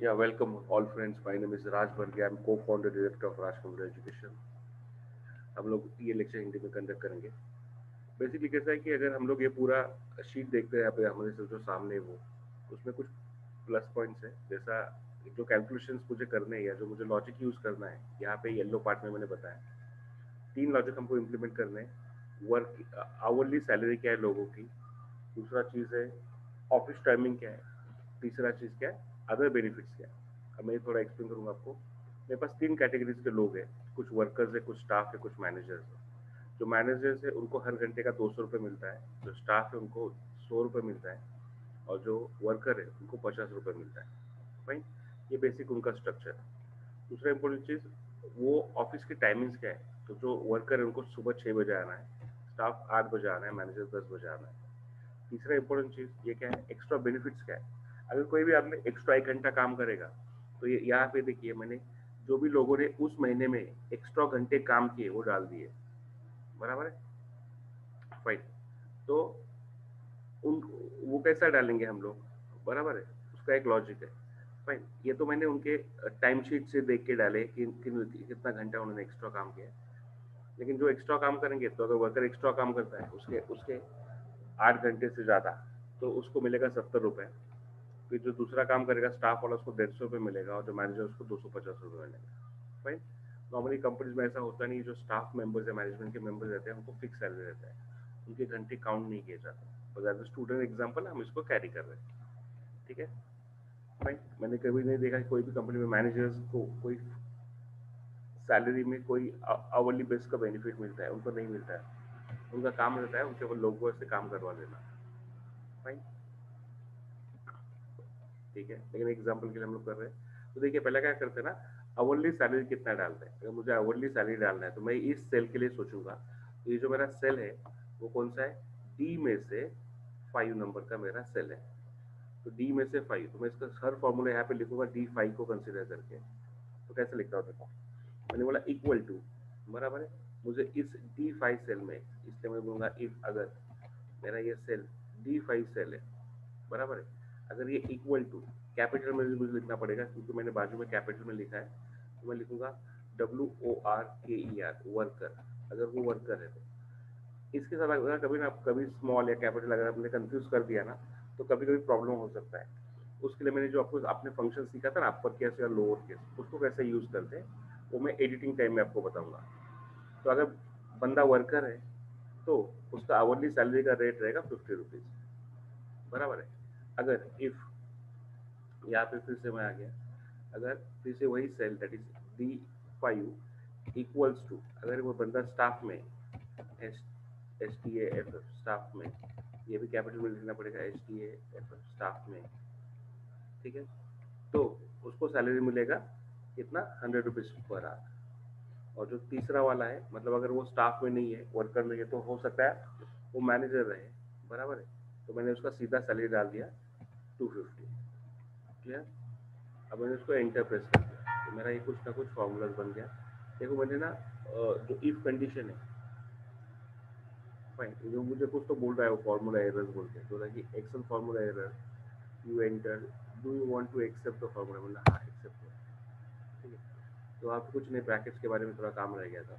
Yeah, welcome all friends. My name is Raj Barge. I'm co-founder director of Raj Computer Education. हम लोग ये lecture Hindi में conduct करेंगे। Basically कैसा है कि अगर हम लोग ये पूरा शीट देखते हैं पे हमारे जो सामने वो उसमें कुछ प्लस पॉइंट्स है। जैसा जो कैलकुलेशंस मुझे करने हैं या जो मुझे लॉजिक यूज़ करना है यहाँ पे येलो पार्ट में मैंने बताया। तीन लॉजिक हमको इम्प्लीमेंट करने हैं। वर्क आवरली सैलरी क्या है लोगों की? दूसरा चीज़ है ऑफ़िस टाइमिंग क्या है? तीसरा चीज़ क्या है? अदर बेनिफिट्स क्या? अब मैं थोड़ा एक्सप्लेन करूँगा आपको। मेरे पास तीन कैटेगरीज के लोग हैं। कुछ वर्कर्स है, कुछ स्टाफ है, कुछ मैनेजर्स है। जो मैनेजर्स है, उनको हर घंटे का दो सौ रुपये मिलता है। जो स्टाफ है, उनको सौ रुपये मिलता है। और जो वर्कर है, उनको पचास रुपये मिलता है। फाइन ये बेसिक उनका स्ट्रक्चर है। दूसरा इम्पोर्टेंट चीज़, वो ऑफ़िस की टाइमिंग्स क्या है? तो जो वर्कर है, उनको सुबह छः बजे आना है। स्टाफ आठ बजे आना है मैनेजर दस बजे आना है। तीसरा इंपॉर्टेंट चीज़, ये क्या है? एक्स्ट्रा बेनिफिट्स क्या है? अगर कोई भी आदमी एक्स्ट्रा एक घंटा काम करेगा तो ये, यहाँ पे देखिए मैंने जो भी लोगों ने उस महीने में एक्स्ट्रा घंटे काम किए, वो डाल दिए। बराबर है? फाइन तो उन, वो कैसा डालेंगे हम लोग? बराबर है? उसका एक लॉजिक है। फाइन ये तो मैंने उनके टाइम शीट से देख के डाले कि कितना घंटा उन्होंने एक्स्ट्रा काम किया। लेकिन जो एक्स्ट्रा काम करेंगे तो अगर वर्कर एक्स्ट्रा काम करता है, उसके उसके आठ घंटे से ज़्यादा तो उसको मिलेगा सत्तर रुपये फिर जो दूसरा काम करेगा स्टाफ वाला उसको डेढ़ सौ रुपये मिलेगा और जो मैनेजर उसको दो सौ पचास रुपये मिलेगा। फाइन नॉर्मली कंपनीज़ में ऐसा होता नहीं जो स्टाफ मेंबर्स या मैनेजमेंट के मेंबर्स रहते हैं, उनको फिक्स सैलरी रहता है। उनके घंटे काउंट नहीं किए जाते। एज स्टूडेंट एग्ज़ाम्पल हम इसको कैरी कर रहे हैं। ठीक है? फाइन मैंने कभी नहीं देखा कोई भी कंपनी में मैनेजर्स को कोई सैलरी में कोई आवरली बेस का बेनिफिट मिलता है, उनको नहीं मिलता है। उनका काम रहता है, उनके लोगों से काम करवा देना फाइन ठीक है? लेकिन एग्ज़ाम्पल के लिए हम लोग कर रहे हैं। तो देखिए, पहले क्या करते हैं ना अवरली सैलरी कितना डालते हैं? अगर मुझे अवरली सैलरी डालना है तो मैं इस सेल के लिए सोचूँगा तो ये जो मेरा सेल है, वो कौन सा है? डी में से फाइव नंबर का मेरा सेल है। तो डी में से फाइव तो मैं इसका हर फॉर्मूला यहाँ पे लिखूँगा डी फाइव को कंसिडर करके। तो कैसे लिखता हूँ देखो? मैंने बोला इक्वल टू बराबर है? मुझे इस डी फाइव सेल में, इसलिए मैं बोलूँगा इफ़ अगर मेरा ये सेल डी फाइव सेल है, बराबर है? अगर ये इक्वल टू कैपिटल में मुझे लिखना पड़ेगा, क्योंकि मैंने बाजू में कैपिटल में लिखा है तो मैं लिखूँगा डब्ल्यू ओ आर के ई आर वर्कर अगर वो वर्कर है तो। इसके साथ अगर कभी ना, कभी स्मॉल या कैपिटल अगर आपने कंफ्यूज कर दिया ना तो कभी कभी प्रॉब्लम हो सकता है। उसके लिए मैंने जो आपको, आपने फ़ंक्शन सीखा था ना अपर केस या लोअर केस उसको कैसे यूज़ करते हैं, वो मैं एडिटिंग टाइम में आपको बताऊँगा। तो अगर बंदा वर्कर है तो उसका आवरली सैलरी का रेट रहेगा फिफ्टी रुपीज़ बराबर है? अगर इफ़ यहाँ पे फिर से मैं आ गया, अगर फिर से वही cell that is D five equals to अगर वो बंदा स्टाफ में S S T F F staff में, ये भी कैपिटल में लिखना पड़ेगा S T F F staff में, ठीक है? तो उसको सैलरी मिलेगा कितना? हंड्रेड रुपीज़ पर आवर और जो तीसरा वाला है मतलब अगर वो स्टाफ में नहीं है वर्कर नहीं है तो हो सकता है वो मैनेजर रहे, बराबर है? तो मैंने उसका सीधा सैलरी डाल दिया टू फिफ्टी क्लियर अब मैंने उसको एंटर प्रेस कर दिया। तो मेरा ये कुछ ना कुछ फॉर्मूलाज बन गया। देखो मैंने ना जो इफ़ कंडीशन है। फाइन जो मुझे कुछ तो बोल रहा है वो फॉर्मूला एरर्स बोल के। तो कि Excel formula error you enter do you want to accept the formula बोला हाँ एक्सेप्ट ठीक है? तो आप कुछ नहीं ब्रैकेट्स के बारे में थोड़ा काम रह गया था।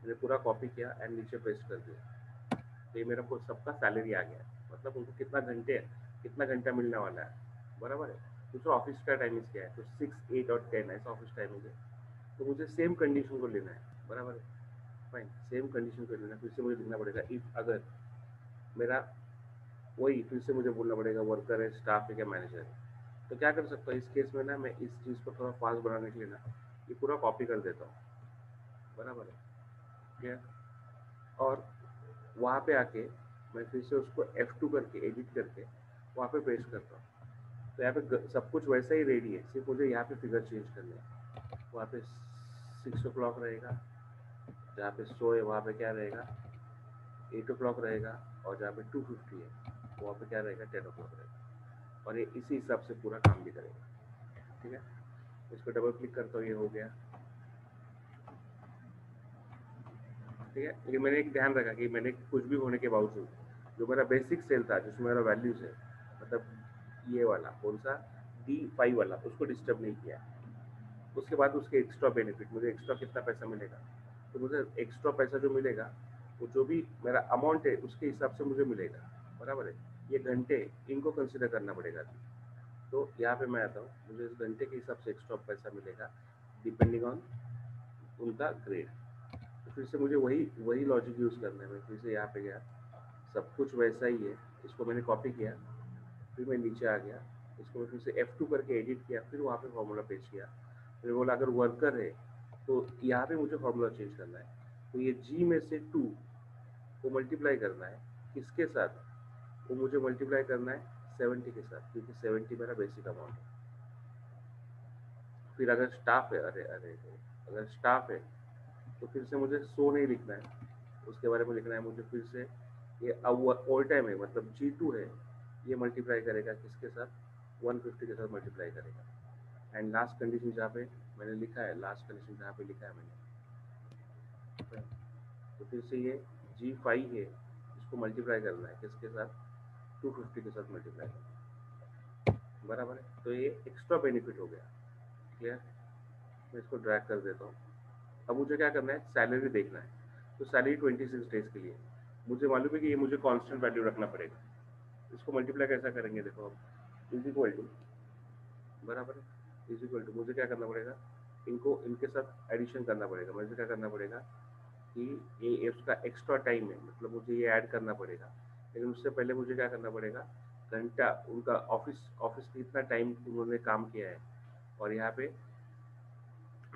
मैंने पूरा कॉपी किया एंड नीचे पेस्ट कर दिया। तो ये मेरा सबका सैलरी आ गया। मतलब उनको कितना घंटे कितना घंटा मिलने वाला है? बराबर है। दूसरा ऑफ़िस का टाइमिंग क्या है तो सिक्स एट और टेन ऐसा ऑफ़िस टाइमिंग है तो मुझे सेम कंडीशन को लेना है। बराबर है? फाइन सेम कंडीशन को लेना फिर से मुझे लिखना पड़ेगा। इफ़ अगर मेरा वही, फिर से मुझे बोलना पड़ेगा वर्कर है स्टाफ है, क्या मैनेजर है? तो क्या कर सकता हूँ? इस केस में ना, मैं इस चीज़ को थोड़ा फास्ट बनाने के लिए ना, ये पूरा कॉपी कर देता हूँ। बराबर है? ठीक है और वहाँ पे आके, मैं फिर से उसको F2 करके एडिट करके वहाँ पे पेस्ट करता हूँ। तो यहाँ पे सब कुछ वैसा ही रेडी है, सिर्फ़ मुझे यहाँ पे फिगर चेंज करना है। वहाँ पे सिक्स ओ क्लॉक रहेगा, जहाँ पे सो है वहाँ पे क्या रहेगा? एट ओ क्लॉक रहेगा और जहाँ पे टू फिफ्टी है, वहाँ पे क्या रहेगा? टेन ओ क्लॉक रहेगा। और ये इसी हिसाब से पूरा काम भी करेगा। ठीक है? इसको डबल क्लिक करता हूँ, ये हो गया। ठीक है? लेकिन मैंने एक ध्यान रखा कि मैंने कुछ भी होने के बावजूद जो मेरा बेसिक सेल था जिसमें मेरा वैल्यूज़ है ये वाला, कौन सा? डी फाइव वाला, उसको डिस्टर्ब नहीं किया। उसके बाद उसके एक्स्ट्रा बेनिफिट मुझे एक्स्ट्रा कितना पैसा मिलेगा? तो मुझे एक्स्ट्रा पैसा जो मिलेगा, वो जो भी मेरा अमाउंट है, उसके हिसाब से मुझे मिलेगा। बराबर है? ये घंटे इनको कंसिडर करना पड़ेगा तो यहाँ पे मैं आता हूँ, मुझे इस घंटे के हिसाब से एक्स्ट्रा पैसा मिलेगा डिपेंडिंग ऑन उनका ग्रेड तो फिर से मुझे वही वही लॉजिक यूज़ करना है। मैं फिर से यहाँ पे गया। सब कुछ वैसा ही है। इसको मैंने कॉपी किया। फिर मैं नीचे आ गया। इसको मैं फिर से F2 करके एडिट किया, फिर वहाँ पे फॉर्मूला पेश किया। फिर बोला, अगर वर्कर है तो यहाँ पे मुझे फॉर्मूला चेंज करना है। तो ये G में से टू को मल्टीप्लाई करना है। किसके साथ? वो मुझे मल्टीप्लाई करना है सेवेंटी के साथ, क्योंकि सेवेंटी मेरा बेसिक अमाउंट है। फिर अगर स्टाफ है, अरे अरे अगर स्टाफ है तो फिर से मुझे सो नहीं लिखना है। उसके बारे में लिखना है मुझे फिर से ये ऑल टाइम है मतलब जी टू है। ये मल्टीप्लाई करेगा किसके साथ? 150 के साथ मल्टीप्लाई करेगा। एंड लास्ट कंडीशन जहाँ पे मैंने लिखा है लास्ट कंडीशन जहाँ पे लिखा है मैंने। तो फिर से ये जी फाइव है, इसको मल्टीप्लाई करना है किसके साथ? 250 के साथ मल्टीप्लाई करना बराबर है? तो ये एक्स्ट्रा बेनिफिट हो गया। क्लियर मैं इसको ड्रैग कर देता हूँ। अब मुझे क्या करना है? सैलरी देखना है। तो सैलरी 26 डेज़ के लिए। मुझे मालूम है कि ये मुझे कांस्टेंट वैल्यू रखना पड़ेगा। इसको मल्टीप्लाई कैसा करेंगे देखो अब इज़ इक्वल टू बराबर है? इज़ इक्वल टू मुझे क्या करना पड़ेगा? इनको, इनके साथ एडिशन करना पड़ेगा। मुझे क्या करना पड़ेगा कि ये उसका एक्स्ट्रा टाइम है। मतलब मुझे ये ऐड करना पड़ेगा। लेकिन उससे पहले मुझे क्या करना पड़ेगा? घंटा, उनका ऑफ़िस ऑफ़िस में इतना टाइम उन्होंने काम किया है। और यहाँ पे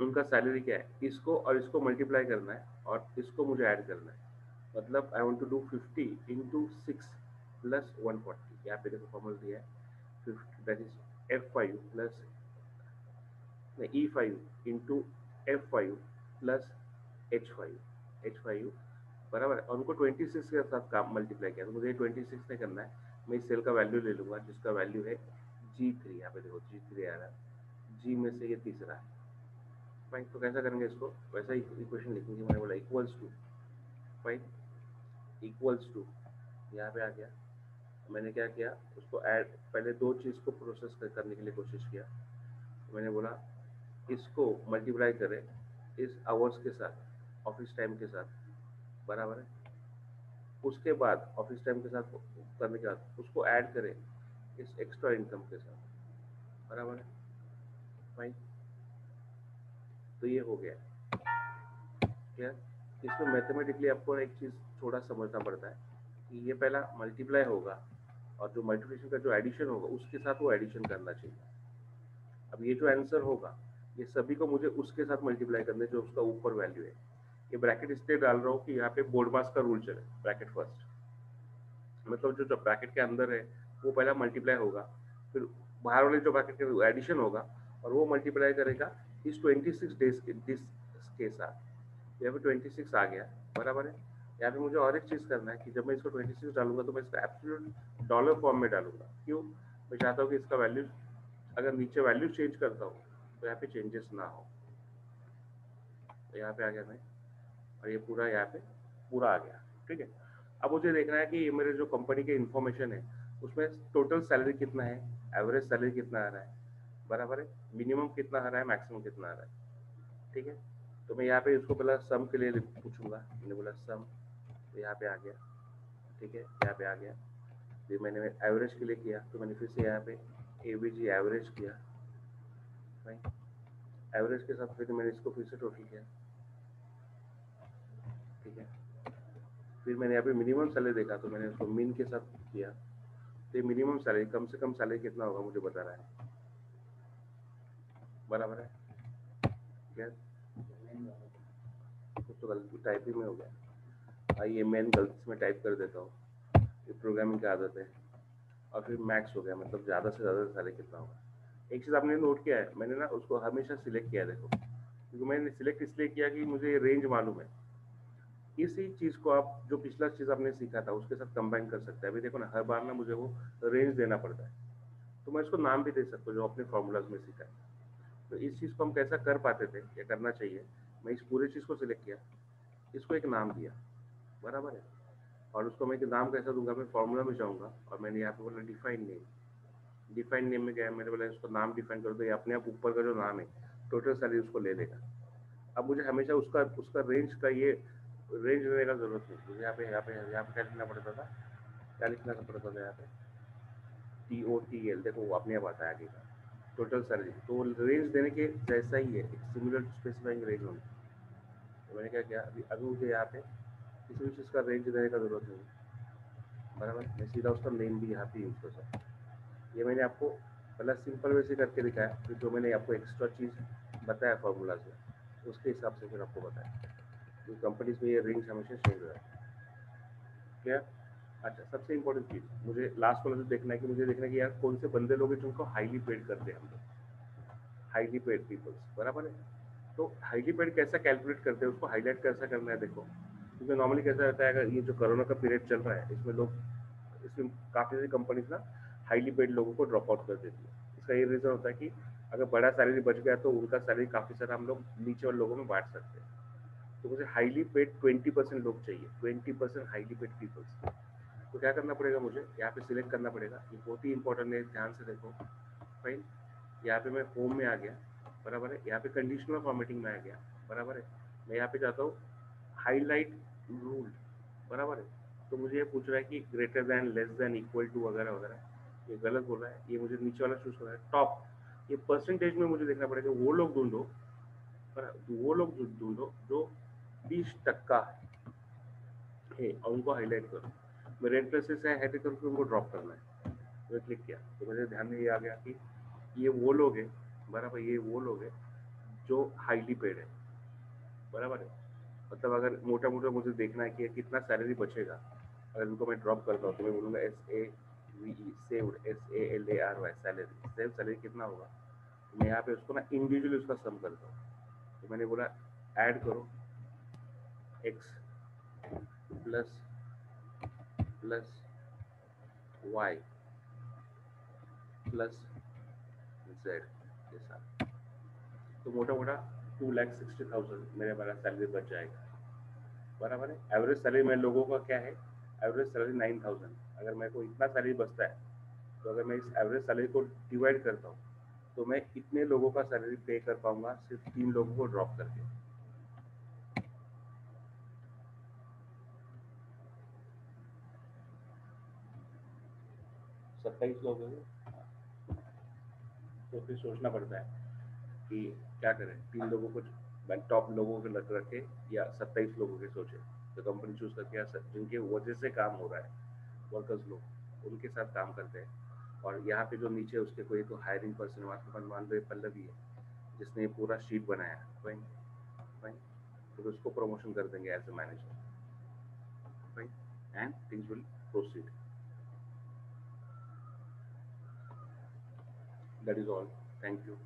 उनका सैलरी क्या है? इसको और इसको मल्टीप्लाई करना है और इसको मुझे ऐड करना है। मतलब I want to do 50 into six plus one forty यहाँ पे देखो फॉर्मूला दिया है। That is F five plus E five into F five plus H five H five बराबर और उनको 26 के साथ काम मल्टीप्लाई किया। तो मुझे 26 नहीं करना है। मैं इस सेल का वैल्यू ले लूँगा, जिसका वैल्यू है जी थ्री यहाँ पे देखो जी थ्री आ रहा है। जी में से ये तीसरा है। फाइन तो कैसा करेंगे इसको? वैसा ही इक्वेशन लिखेंगे। मैंने बोला equals to fine equals to यहाँ पे आ गया। मैंने क्या किया, उसको ऐड पहले दो चीज़ को प्रोसेस करने के लिए कोशिश किया। तो मैंने बोला, इसको मल्टीप्लाई करें इस आवर्स के साथ ऑफ़िस टाइम के साथ, बराबर है? उसके बाद ऑफ़िस टाइम के साथ करने के बाद उसको ऐड करें इस एक्स्ट्रा इनकम के साथ, बराबर है? फाइन तो ये हो गया। क्या इसमें मैथमेटिकली आपको एक चीज़ थोड़ा समझना पड़ता है कि ये पहला मल्टीप्लाई होगा और जो मल्टीप्लिकेशन का जो एडिशन होगा, उसके साथ वो एडिशन करना चाहिए। अब ये जो आंसर होगा, ये सभी को मुझे उसके साथ मल्टीप्लाई करने जो उसका ऊपर वैल्यू है। ये ब्रैकेट इसलिए डाल रहा हूँ कि यहाँ पे बोर्ड मास का रूल चले ब्रैकेट फ़र्स्ट मतलब जो जो ब्रैकेट के अंदर है, वो पहला मल्टीप्लाई होगा, फिर बाहर वाले जो ब्रैकेट के एडिशन होगा, और वो मल्टीप्लाई करेगा इस 26 डेज़ के साथ। यहाँ पे 26 आ गया, बराबर है? यहाँ पे मुझे और एक चीज़ करना है कि जब मैं इसको 26 डालूँगा तो मैं इसको एब्सोल्यूट डॉलर फॉर्म में डालूँगा। क्यों? मैं चाहता हूँ कि इसका वैल्यू अगर नीचे वैल्यू चेंज करता हूँ तो यहाँ पे चेंजेस ना हो। तो यहाँ पे आ गया मैं। और ये पूरा यहाँ पे, पूरा आ गया। ठीक है? अब मुझे देखना है कि मेरे जो कंपनी के इन्फॉर्मेशन है, उसमें टोटल सैलरी कितना है एवरेज सैलरी कितना आ रहा है, बराबर है? मिनिमम कितना आ रहा है मैक्सिमम कितना आ रहा है? ठीक है? तो मैं यहाँ पे इसको पहला सम के लिए पूछूँगा। मैंने बोला सम तो यहाँ पे आ गया। ठीक है, यहाँ पे आ गया। फिर मैंने एवरेज के लिए किया तो मैंने फिर से यहाँ पे ए बी जी एवरेज किया। एवरेज के साथ फिर मैंने इसको फिर से टोटल किया। ठीक है? फिर मैंने यहाँ पे मिनिमम सैलरी देखा तो मैंने उसको मिन के साथ किया। तो मिनिमम सैलरी कम से कम सैलरी कितना होगा मुझे बता रहा है? बराबर है? क्या तो गलती टाइपिंग में हो गया। आइए मैन गलती में टाइप कर देता हूँ। ये प्रोग्रामिंग की आदत है। और फिर मैक्स हो गया मतलब ज़्यादा से ज़्यादा सारे कितना होगा। एक चीज़ आपने नोट किया है, मैंने ना उसको हमेशा सिलेक्ट किया देखो। क्योंकि मैंने सिलेक्ट इसलिए किया कि मुझे ये रेंज मालूम है। इसी चीज़ को आप, जो पिछला चीज़ आपने सीखा था, उसके साथ कंबाइन कर सकते हैं। अभी देखो ना, हर बार ना मुझे वो रेंज देना पड़ता है। तो मैं इसको नाम भी दे सकता हूँ, जो अपने फॉर्मूलाज में सीखा है। तो इस चीज़ को हम कैसा कर पाते थे, या करना चाहिए, मैं इस पूरे चीज़ को सिलेक्ट किया। इसको एक नाम दिया। बराबर है। और उसको मैं नाम कैसा दूँगा? मैं फॉर्मूला में जाऊँगा और मैंने यहाँ पे बोला डिफाइन नेम डिफाइन नेम में गया, मैंने बोला इसको नाम डिफाइन कर दो ये अपने आप ऊपर का जो नाम है टोटल सैलरी उसको ले लेगा। अब मुझे हमेशा उसका उसका रेंज का ये रेंज लेने का ज़रूरत नहीं। मुझे यहाँ पे यहाँ पे यहाँ पे क्या लिखना पड़ता था? क्या लिखना पड़ता था यहाँ पे? टी ओ टी एल देखो वो अपने आप आता है आगे का। टोटल सैलरी तो रेंज देने के जैसा ही है, एक सिमिलर स्पेसिफाइंग रेंज होने। तो मैंने क्या किया? अभी अभी मुझे यहाँ पे किसी भी चीज़ का रेंज देने का ज़रूरत नहीं बराबर? मैं सीधा उसका नेम भी यहाँ पे यूज़ कर सकता ये मैंने आपको पहला सिंपल वे से करके दिखाया, फिर जो मैंने आपको एक्स्ट्रा चीज़ बताया फार्मूला से, उसके हिसाब से फिर आपको बताया। तो कंपनीज़ में ये रेंज हमेशा चेंज हो है। क्लियर अच्छा सबसे इंपॉर्टेंट चीज़, मुझे लास्ट वाला जो देखना है कि मुझे देखना है कि यार कौन से बंदे लोग हैं जिनको हाईली पेड करते हैं हम लोग। हाईली पेड पीपल्स बराबर है? तो हाईली पेड कैसा कैलकुलेट करते हैं? उसको हाईलाइट कैसा करना है? देखो क्योंकि नॉर्मली कैसा रहता है, अगर ये जो कोरोना का पीरियड चल रहा है, इसमें लोग, इसमें काफ़ी सारी कंपनीज़ ना हाईली पेड लोगों को ड्रॉप आउट कर देती है। इसका ये रीज़न होता है कि अगर बड़ा सैलरी बच गया तो उनका सैलरी काफ़ी सारा हम लोग नीचे वाले लोगों में बांट सकते हैं। तो मुझे हाईली पेड ट्वेंटी परसेंट लोग चाहिए twenty percent highly paid peoples तो क्या करना पड़ेगा मुझे? यहाँ पे सिलेक्ट करना पड़ेगा। ये बहुत ही इंपॉर्टेंट है, ध्यान से देखो। फाइन यहाँ पे मैं होम में आ गया, बराबर है। यहाँ पे कंडीशनल फॉर्मेटिंग में आ गया, बराबर है। मैं यहाँ पे जाता हूँ हाईलाइट रूल बराबर है? तो मुझे ये पूछ रहा है कि greater than less than equal to वगैरह वगैरह। ये गलत बोल रहा है। ये मुझे नीचे वाला चूज़ करना है। टॉप ये परसेंटेज में मुझे देखना पड़ेगा। वो लोग ढूंढो। वो लोग ढूंढो, जो बीस टक्का है, और उनको हाईलाइट करो। मैं रेड प्लेसेस से हेड करके उनको ड्रॉप करना है। तो क्लिक किया। तो मुझे ध्यान में ये आ गया कि ये वो लोग हैं, बराबर, ये वो लोग हैं, जो हाईली पेड है। बराबर है? मतलब अगर मोटा मोटा मुझे देखना है कि कितना सैलरी बचेगा, अगर इनको मैं ड्रॉप करता हूँ तो मैं बोलूँगा S A V E saved S A L A R Y salary save salary कितना होगा? मैं यहाँ पे उसको ना इंडिविजुअली उसका सम करता हूँ। तो मैंने बोला ऐड करो X plus plus Y plus Z के साथ। तो मोटा मोटा टू लैख सिक्सटी थाउज़ेंड मेरे वाला सैलरी बच जाएगा। बराबर है? एवरेज सैलरी मेरे लोगों का क्या है? एवरेज सैलरी नाइन थाउज़ेंड अगर मेरे को इतना सैलरी बचता है तो अगर मैं इस एवरेज सैलरी को डिवाइड करता हूँ तो मैं इतने लोगों का सैलरी पे कर पाऊँगा, सिर्फ़ तीन लोगों को ड्रॉप करके। सत्ताईस लोग हैं। तो फिर सोचना पड़ता है कि क्या करें? तीन लोगों को टॉप लोगों के लग रखे या सत्ताईस लोगों के सोचे। तो कंपनी चूज़ करके या जिनके वजह से काम हो रहा है वर्कर्स लोग उनके साथ काम करते हैं। और यहाँ पे जो नीचे उसके कोई तो हायरिंग पर्सन मान लो पल्लवी है जिसने पूरा शीट बनाया फाइन फाइन तो उसको प्रमोशन कर देंगे as a manager fine and things will proceed that is all thank you